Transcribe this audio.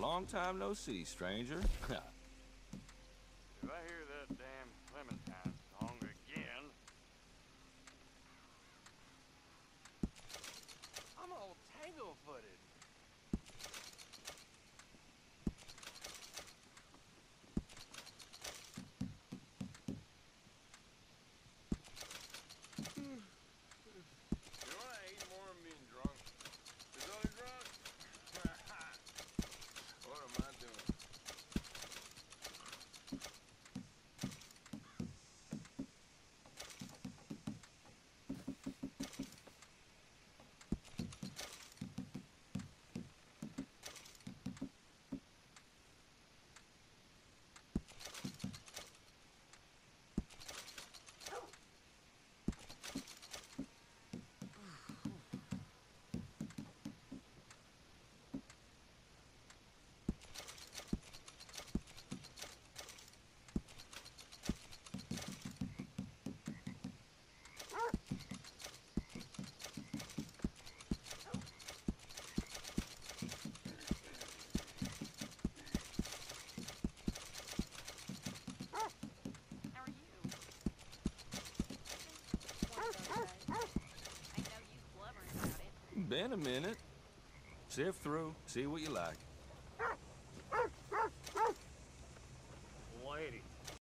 Long time no see, stranger. I hear that damn Clementine song again... I'm all tangle-footed. You In a minute. Sift through, see what you like.